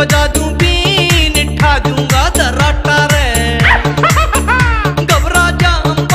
बजा